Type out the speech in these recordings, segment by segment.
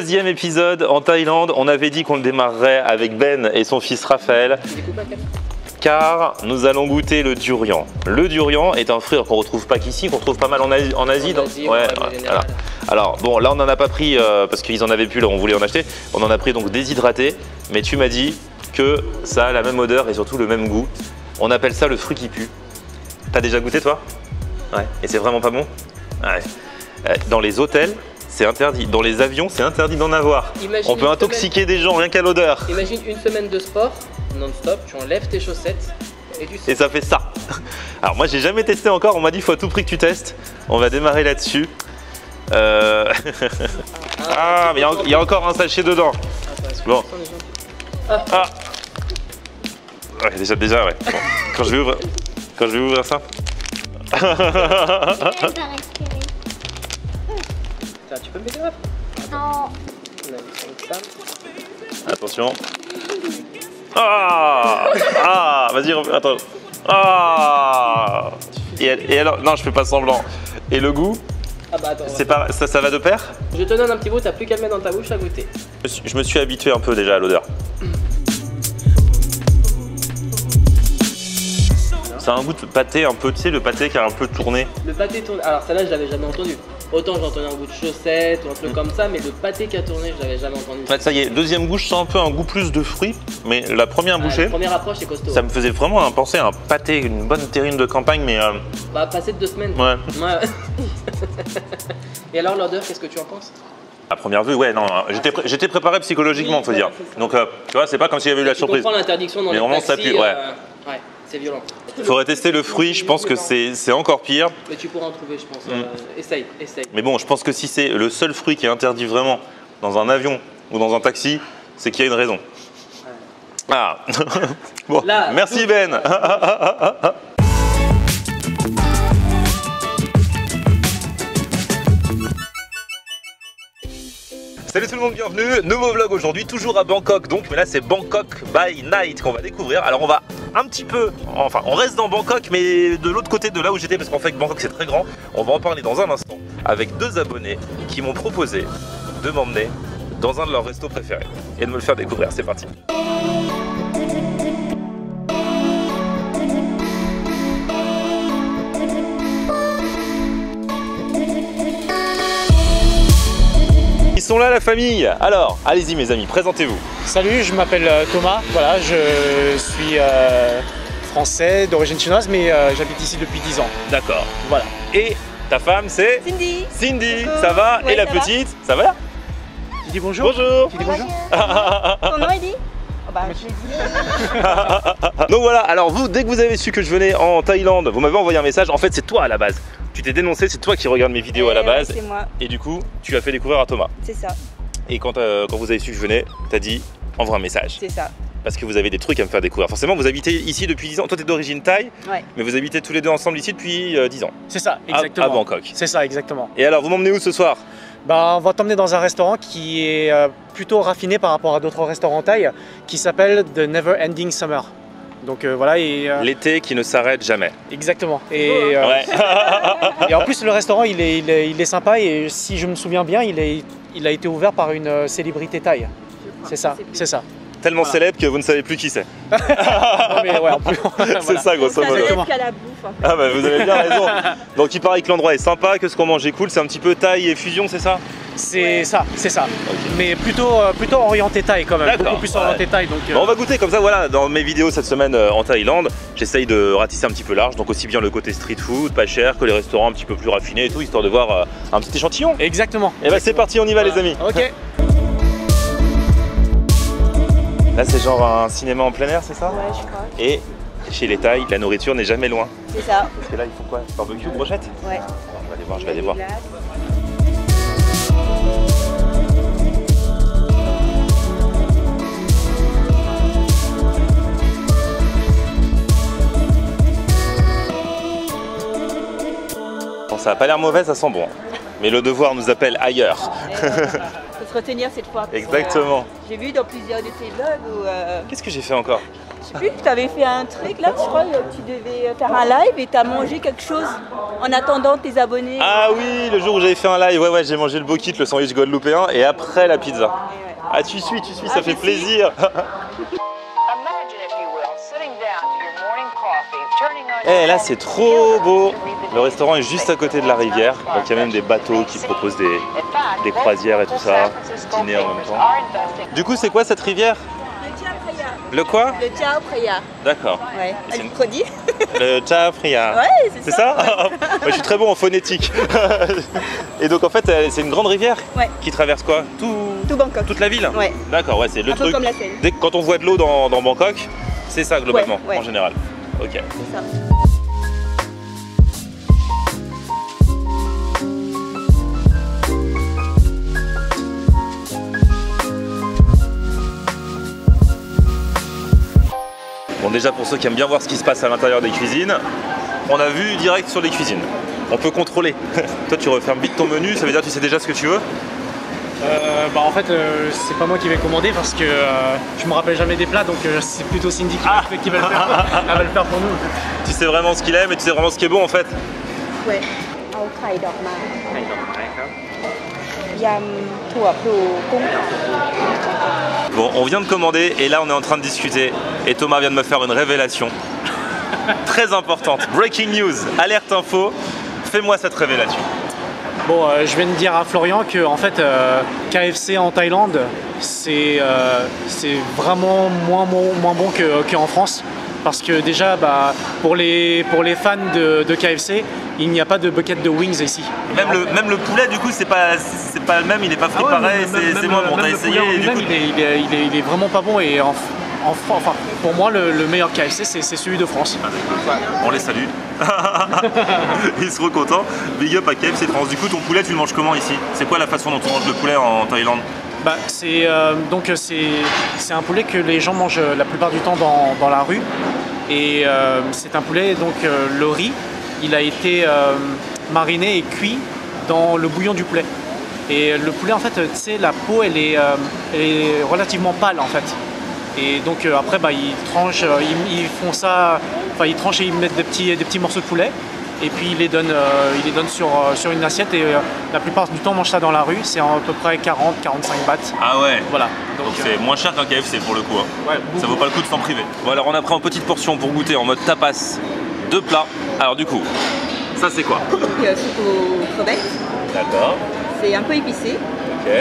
Deuxième épisode en Thaïlande. On avait dit qu'on le démarrerait avec Ben et son fils Raphaël. Car nous allons goûter le durian. Le durian est un fruit qu'on retrouve pas qu'ici, qu'on trouve pas mal en Asie. En Asie, En dans- Asie, ouais, ouais, en ouais, général. voilà. Alors bon, là on n'en a pas pris euh, parce qu'ils en avaient plus, là on voulait en acheter. On en a pris donc déshydraté. Mais tu m'as dit que ça a la même odeur et surtout le même goût. On appelle ça le fruit qui pue. T'as déjà goûté toi? Ouais. Et c'est vraiment pas bon? Ouais. Euh, Dans les hôtels, c'est interdit. Dans les avions, c'est interdit d'en avoir. Imagine On peut intoxiquer des gens rien qu'à l'odeur. Imagine une semaine de sport, non-stop, tu enlèves tes chaussettes et tu Et ça fait ça. Alors moi j'ai jamais testé encore, on m'a dit il faut à tout prix que tu testes. On va démarrer là-dessus. Euh, Ah mais il y a- il y, a encore un sachet dedans. Bon. Ah Ouais déjà déjà ouais. Bon, Quand je vais ouvrir. Quand je vais ouvrir ça. Tu peux me mettre là Non. Attention. Ah Ah Vas-y, attends. Ah et, et alors, non, je fais pas semblant. Et le goût, Ah bah attends, pas, ça, ça va de pair Je te donne un petit bout, t'as plus qu'à le mettre dans ta bouche à goûter. je me, suis, je me suis habitué un peu déjà à l'odeur. Ça a un goût de pâté un peu, tu sais, le pâté qui a un peu tourné. Le pâté tourné, alors celle-là je l'avais jamais entendu. Autant j'ai entendu un goût de chaussette ou un truc comme ça, mais le pâté qui a tourné je l'avais jamais entendu. Ouais, ça y est, deuxième bouche, je sens un peu un goût plus de fruits, mais la première Ouais, bouchée, la première approche c'est costaud. ça me faisait vraiment penser à un pâté, une bonne terrine de campagne, mais euh, Bah passer de deux semaines. ouais. Ouais. Et alors l'odeur, qu'est-ce que tu en penses? À première vue, ouais, non, j'étais pré- j'étais préparé psychologiquement, Oui, faut dire. Donc, euh, tu vois, c'est pas comme s'il y avait eu la Tu surprise. l'interdiction dans Mais les ça taxis, pue, ouais. euh, ouais, c'est violent. Il faudrait tester le fruit, je pense que c'est encore pire. Mais tu pourras en trouver, je pense. Mm. Euh, essaye, essaye. Mais bon, je pense que si c'est le seul fruit qui est interdit vraiment dans un avion ou dans un taxi, c'est qu'il y a une raison. Ah Bon, Là, merci Ben Salut tout le monde, bienvenue. Nouveau vlog aujourd'hui, toujours à Bangkok donc, mais là c'est Bangkok by night qu'on va découvrir. Alors on va un petit peu, enfin on reste dans Bangkok, mais de l'autre côté de là où j'étais, parce qu'en fait Bangkok c'est très grand. On va en parler dans un instant avec deux abonnés qui m'ont proposé de m'emmener dans un de leurs restos préférés et de me le faire découvrir. C'est parti. Sont là la famille. Alors, allez-y mes amis, présentez-vous. Salut, je m'appelle euh, Thomas. Voilà, je suis euh, français d'origine chinoise, mais euh, j'habite ici depuis 10 ans. D'accord. Voilà. Et ta femme c'est Cindy Cindy. Coucou. Ça va Ouais, Et la ça va. petite Ça va Tu dis bonjour Bonjour. Tu dis bonjour Ton nom est dit Oh bah, je l'ai dit. Donc voilà, alors vous, dès que vous avez su que je venais en Thaïlande, vous m'avez envoyé un message. En fait, c'est toi à la base. Tu t'es dénoncé, c'est toi qui regarde mes vidéos à la Eh ouais, base. C'est moi, Et du coup, tu l'as fait découvrir à Thomas. c'est ça, Et quand, euh, quand vous avez su que je venais, t'as dit envoie un message. c'est ça. Parce que vous avez des trucs à me faire découvrir. Forcément, vous habitez ici depuis 10 ans. Toi, t'es d'origine thaï, Ouais. mais vous habitez tous les deux ensemble ici depuis euh, 10 ans. C'est ça, exactement. à Bangkok. C'est ça, exactement. Et alors, vous m'emmenez où ce soir? Bah, on va t'emmener dans un restaurant qui est euh, plutôt raffiné par rapport à d'autres restaurants thaï, qui s'appelle The Never Ending Summer. Donc euh, voilà, et, euh, L'été qui ne s'arrête jamais. exactement. Et, euh, Ouais. et en plus, le restaurant, il est, il, est, il est sympa et si je me souviens bien, il, est, il a été ouvert par une célébrité thaï. C'est ça, c'est ça. Tellement Voilà. célèbre que vous ne savez plus qui c'est. Ouais, C'est ça, grosso modo. doit être qu'à la bouffe. Ah bah vous avez bien raison. Donc il paraît que l'endroit est sympa, que ce qu'on mange est cool, c'est un petit peu taille et fusion, c'est ça? C'est ça, c'est ça. Mais plutôt, euh, plutôt orienté taille quand même. Beaucoup plus ouais. orienté taille. Donc, euh, Bon, on va goûter comme ça, voilà, dans mes vidéos cette semaine euh, en Thaïlande, j'essaye de ratisser un petit peu large, donc aussi bien le côté street food, pas cher, que les restaurants un petit peu plus raffinés et tout, histoire de voir euh, un petit échantillon. Exactement. Et bah c'est parti, on y va les amis. Ok. Là c'est genre un cinéma en plein air, c'est ça? Ouais, je crois. Et chez les Thaïs, la nourriture n'est jamais loin. C'est ça. Parce que là ils font quoi? Barbecue, brochette Ouais. Alors, On va aller voir, je vais aller voir. Ça a pas l'air mauvais, ça sent bon. Mais le devoir nous appelle ailleurs. Et, euh, Faut se retenir cette fois. Exactement. euh, J'ai vu dans plusieurs de tes vlogs où. euh, Qu'est-ce que j'ai fait encore Je sais plus, tu avais fait un truc là, je crois, que tu devais faire un live et tu as mangé quelque chose en attendant tes abonnés. Ah oui, le jour où j'avais fait un live, ouais, ouais, j'ai mangé le bokit, le sandwich guadeloupéen, et après la pizza. Ouais, ouais. Ah, tu suis, tu suis, Ah, ça fait je suis. plaisir. Eh là c'est trop beau. Le restaurant est juste à côté de la rivière, donc il y a même des bateaux qui proposent des, des croisières et tout ça, dîner en même temps. Du coup c'est quoi cette rivière? Le Chao Phraya. Le quoi? Le Chao Phraya. D'accord. Ouais. Une-. Le Chafria. Ouais, c'est ça. Moi, Je suis très bon en phonétique. Et donc en fait euh, c'est une grande rivière Ouais. qui traverse quoi? Tout- Tout Bangkok. Toute la ville? Ouais. D'accord, ouais, c'est le Un peu truc. comme la Seine. Dès que quand on voit de l'eau dans, dans Bangkok, c'est ça globalement, en général. Ok. C'est ça. Bon déjà pour ceux qui aiment bien voir ce qui se passe à l'intérieur des cuisines, on a vu direct sur les cuisines. On peut contrôler. Toi tu refermes vite ton menu, ça veut dire que tu sais déjà ce que tu veux Euh, bah en fait euh, c'est pas moi qui vais commander parce que euh, je me rappelle jamais des plats donc euh, c'est plutôt Cindy qui, va, qui va le faire. Elle va le faire pour nous. Tu sais vraiment ce qu'il aime et tu sais vraiment ce qui est bon en fait. เ Bon, on vient de commander et là on est en train de discuter. Et Thomas vient de me faire une révélation très importante. Breaking news, alerte info. Fais-moi cette révélation. Bon, euh, je viens de dire à Florian que en fait, euh, KFC en Thaïlande, euh, c'est vraiment moins, bon qu'en que France parce que déjà bah, pour, les, pour les fans de, de KFC il n'y a pas de bucket de wings ici. Même le, même le poulet du coup c'est pas, c'est pas le même, il est pas frit Ah ouais, pareil, c'est moins bon. T'as essayé et du coup... il, est, il est- il est- il est vraiment pas bon et en, en enfin, pour moi le, le meilleur KFC c'est c'est celui de France. On les salue. Ils seront contents. Big up à KFC France. Du coup, ton poulet, tu le manges comment ici? C'est quoi la façon dont on mange le poulet en Thaïlande? Bah, c'est euh, donc euh, c'est un poulet que les gens mangent euh, la plupart du temps dans, la rue. Et c'est un poulet donc le riz il a été mariné et cuit dans le bouillon du poulet. Et le poulet en fait tu sais la peau elle est, relativement pâle en fait. Et donc après bah, ils tranchent ils, font ça enfin ils tranchent et ils mettent des petits morceaux de poulet et puis ils les donnent, euh, ils les donnent sur, euh, sur une assiette et euh, la plupart du temps on mange ça dans la rue, c'est à peu près 40-45 bahts. Ah ouais Voilà. Donc c'est moins cher qu'un KFC pour le coup. hein. ouais, Ça vaut pas le coup de s'en priver. Bon alors on a pris en petites portions pour goûter en mode tapas. Deux plats. Alors du coup, ça c'est quoi? Soupe aux crevettes, D'accord. c'est un peu épicé. Ok.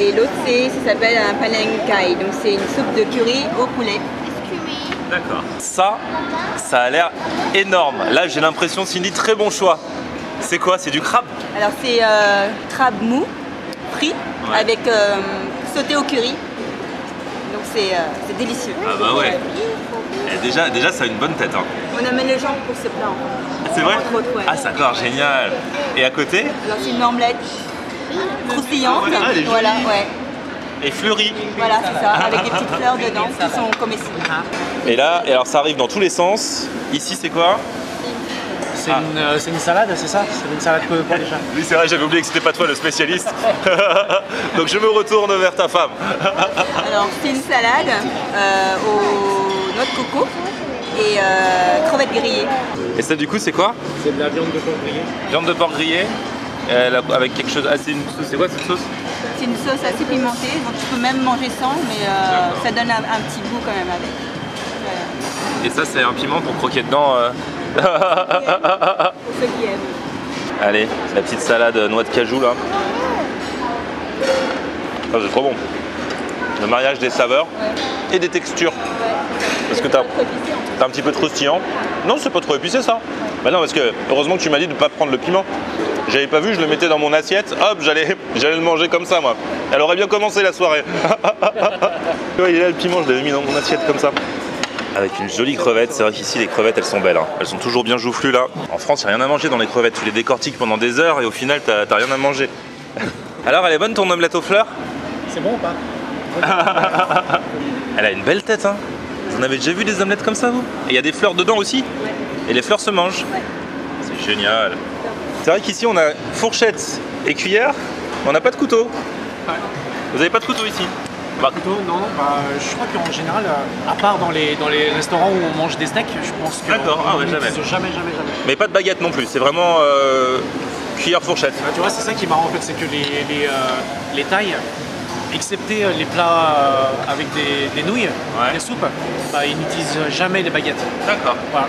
Et l'autre, c'est, ça s'appelle un panang kai. Donc, c'est une soupe de curry au poulet. D'accord. Ça, ça a l'air énorme. Là j'ai l'impression Cindy, très bon choix. C'est quoi? C'est du crabe? Alors, c'est euh, crabe mou, frit, Ouais. avec euh, sauté au curry. Donc, c'est, euh, délicieux. Ah bah ouais. Eh, déjà, déjà ça a une bonne tête. hein. On amène les gens pour ce plat. en fait. C'est vrai? Entre autres, ouais. Ah d'accord, génial. Et à côté? Alors, c'est une omelette croustillante. Ah, voilà, ouais. Et fleuri. Voilà, c'est ça, avec des petites fleurs dedans qui sont comestibles. Et là, et alors ça arrive dans tous les sens. Ici c'est quoi C'est Ah. une, euh, c'est une salade, c'est ça C'est une salade pour les chats. Oui c'est vrai, j'avais oublié que c'était pas toi le spécialiste. Donc je me retourne vers ta femme. Alors, c'est une salade euh, aux noix de coco et euh, crevettes grillées. Et ça du coup c'est quoi C'est de la viande de porc grillée. Viande de porc grillée euh, avec quelque chose. Ah c'est une sauce. C'est quoi cette sauce C'est une sauce assez pimentée, donc tu peux même manger sans, mais euh, ça donne un, un petit goût quand même avec. Et ça c'est un piment pour croquer dedans. euh. Pour ceux qui aiment. Allez, la petite salade noix de cajou là. Ça c'est trop bon. Le mariage des saveurs et des textures. Parce que t'as t'as un petit peu de croustillant. Non, c'est pas trop épicé ça. Bah non, parce que heureusement que tu m'as dit de pas prendre le piment. J'avais pas vu, je le mettais dans mon assiette, hop, j'allais, j'allais le manger comme ça moi. Elle aurait bien commencé la soirée. Ouais, il est là le piment, je l'avais mis dans mon assiette comme ça. Avec une jolie crevette, c'est vrai qu'ici les crevettes elles sont belles, hein. elles sont toujours bien joufflues là. En France, il a rien à manger dans les crevettes, tu les décortiques pendant des heures et au final t'as t'as rien à manger. Alors elle est bonne ton omelette aux fleurs? C'est bon ou pas? Elle a une belle tête, hein Vous en avez déjà vu des omelettes comme ça, vous? Et il y a des fleurs dedans aussi? Et les fleurs se mangent C'est génial C'est vrai qu'ici, on a fourchette et cuillère, on n'a pas de couteau. Vous avez pas de couteau ici? Bah, Plutôt, non, non, bah, je crois qu'en général, euh, à part dans les, dans les restaurants où on mange des steaks, je pense que. D'accord, ah ouais, jamais. Jamais, jamais, jamais. Mais pas de baguette non plus, c'est vraiment euh, cuillère fourchette. Bah, tu vois, c'est ça qui est marrant en fait, c'est que les, les, euh, les Thaïs, excepté euh, les plats euh, avec des, des nouilles, Ouais. des soupes, bah, ils n'utilisent jamais les baguettes. D'accord. Voilà.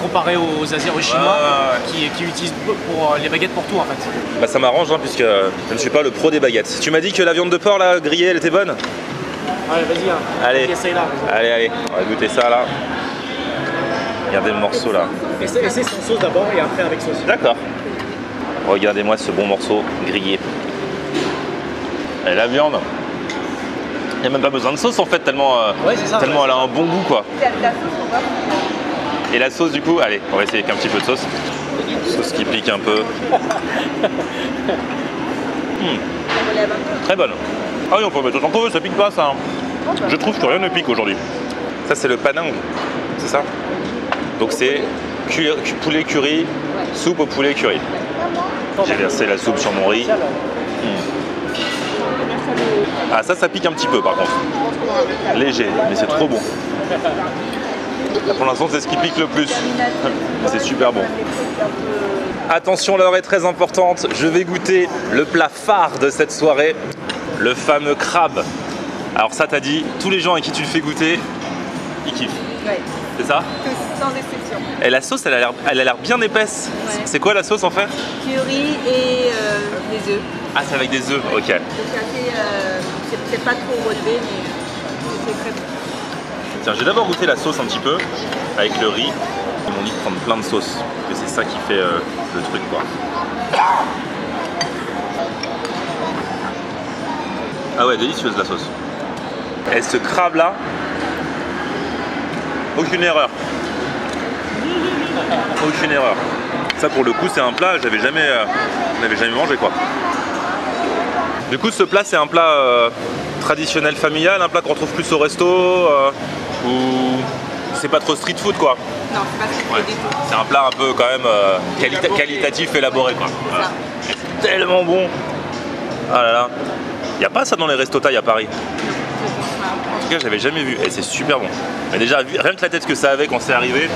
Comparé aux Asiatiques, aux Chinois, Ouais, Qui, qui utilisent pour, euh, les baguettes pour tout en fait. Bah ça m'arrange hein, puisque je ne suis pas le pro des baguettes. Tu m'as dit que la viande de porc là grillée elle était bonne Allez, vas-y, hein. Allez. essaye là. Allez allez, on va goûter ça là. Regardez le morceau là. Essaye sans sauce d'abord et après avec sauce. D'accord. Regardez-moi ce bon morceau grillé. Et la viande. Il n'y a même pas besoin de sauce en fait, tellement, euh, Ouais, c'est ça, tellement ouais, elle a un bon goût quoi. La, la sauce, on va. Et la sauce du coup, allez, on va essayer avec un petit peu de sauce. Sauce qui pique un peu. Peu. Très bonne. Ah oui, on peut mettre autant qu'on veut, ça pique pas ça. hein. Je trouve que rien ne pique aujourd'hui. Ça c'est le panang, c'est ça? Donc c'est poulet curry, soupe au poulet curry. J'ai versé la soupe sur mon riz. Ah ça, ça pique un petit peu par contre. Léger, mais c'est trop bon. Pour l'instant, c'est ce qui pique le plus. C'est super bon. Attention, l'heure est très importante. Je vais goûter le plat phare de cette soirée, le fameux crabe. Alors ça, t'as dit, tous les gens à qui tu le fais goûter, ils kiffent. C'est ça sans exception. Et la sauce, elle a l'air, elle a l'air bien épaisse. Ouais. C'est quoi la sauce en fait Curry et euh, des œufs. Ah, c'est avec des œufs. Ok. Donc c'est euh, c'est- c'est pas trop relevé, mais c'est très bon. Tiens, j'ai d'abord goûté la sauce un petit peu avec le riz. Ils m'ont dit de prendre plein de sauce, que c'est ça qui fait euh, le truc quoi. Ah ouais, délicieuse la sauce. Et ce crabe là, aucune erreur. Aucune erreur. Ça pour le coup c'est un plat, j'avais jamais, euh, je n'avais jamais mangé quoi. Du coup ce plat c'est un plat euh, traditionnel familial, un plat qu'on retrouve plus au resto, euh, ou c'est pas trop street food quoi? Non, c'est pas Ouais. du tout. C'est un plat un peu quand même qualita- qualitatif, élaboré quoi. Voilà. Tellement bon. Ah là là. Y a pas ça dans les restos thaï à Paris? En tout cas, j'avais jamais vu. Et c'est super bon. Mais déjà, rien que la tête que ça avait quand c'est arrivé,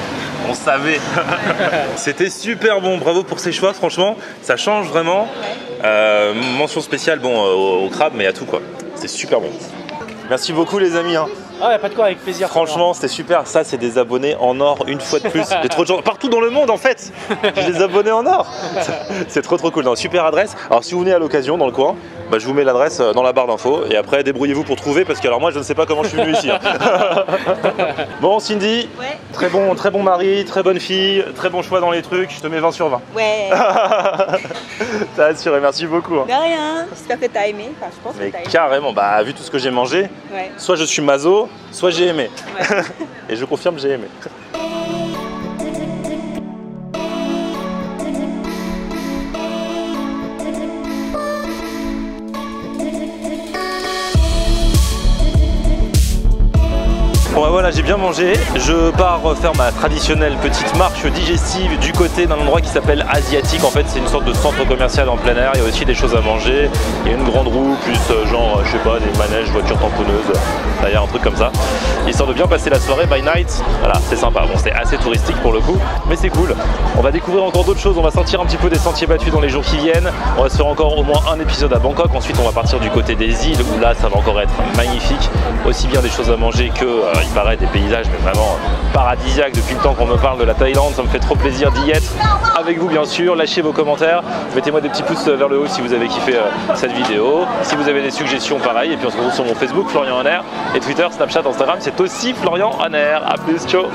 on savait. C'était super bon. Bravo pour ces choix. Franchement, ça change vraiment. Euh, mention spéciale, bon, euh, au, au crabe, mais à tout quoi. C'est super bon. Merci beaucoup les amis. hein. Ah, a pas de quoi, avec plaisir. Franchement, c'était super. Ça, c'est des abonnés en or une fois de plus. J'ai trop de gens partout dans le monde en fait. J'ai des abonnés en or. C'est trop trop cool. Non, super adresse. Alors, si vous venez à l'occasion dans le coin, bah, je vous mets l'adresse euh, dans la barre d'infos et après débrouillez-vous pour trouver parce que alors moi, je ne sais pas comment je suis venu ici. hein. bon, Cindy, Ouais. très bon, très bon mari, très bonne fille, très bon choix dans les trucs. Je te mets 20 sur 20. Ouais. T'as assuré. Merci beaucoup. hein. De rien. J'espère que t'as aimé. Enfin, je pense que Mais t'as aimé. carrément, bah vu tout ce que j'ai mangé, Ouais. soit je suis maso, soit j'ai aimé. Ouais. Et je confirme, j'ai aimé. J'ai bien mangé. Je pars faire ma traditionnelle petite marche digestive du côté d'un endroit qui s'appelle Asiatique. En fait, c'est une sorte de centre commercial en plein air. Il y a aussi des choses à manger. Il y a une grande roue, plus euh, genre, je sais pas, des manèges, voitures tamponneuses. A un truc comme ça. Histoire de bien passer la soirée by night. Voilà, c'est sympa. Bon, c'est assez touristique pour le coup, mais c'est cool. On va découvrir encore d'autres choses. On va sortir un petit peu des sentiers battus dans les jours qui viennent. On va se faire encore au moins un épisode à Bangkok. Ensuite, on va partir du côté des îles où là, ça va encore être magnifique. Aussi bien des choses à manger que, euh, il paraît, des paysages, mais vraiment paradisiaques. Depuis le temps qu'on me parle de la Thaïlande, ça me fait trop plaisir d'y être. Avec vous, bien sûr. Lâchez vos commentaires. Mettez-moi des petits pouces vers le haut si vous avez kiffé euh, cette vidéo. Si vous avez des suggestions, pareil. Et puis, on se retrouve sur mon Facebook, Florian Honner. Et Twitter, Snapchat, Instagram, c'est aussi Florian Honner. A plus, ciao